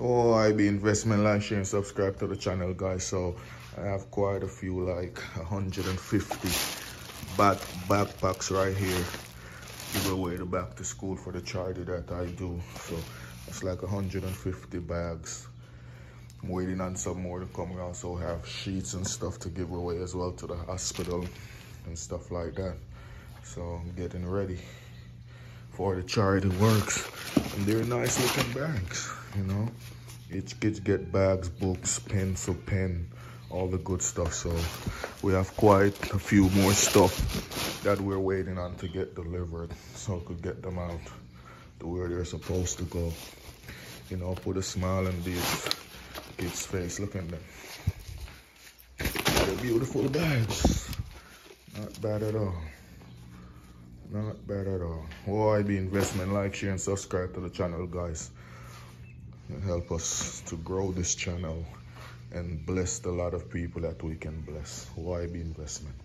Oh, YB investment, like, share, and subscribe to the channel, guys. So I have quite a few, like 150 back backpacks right here. Give away the back to school for the charity that I do. So it's like 150 bags. I'm waiting on some more to come. We also have sheets and stuff to give away as well to the hospital and stuff like that. So I'm getting ready for the charity works. And they're nice looking bags, you know. Each kids get bags, books, pencil, pen, all the good stuff. So we have quite a few more stuff that we're waiting on to get delivered so we could get them out to where they're supposed to go. You know, put a smile on these kids' face. Look at them. They're beautiful bags. Not bad at all. Not bad at all. OIB investment, like, share, and subscribe to the channel, guys. And help us to grow this channel and bless a lot of people that we can bless. OIB investment.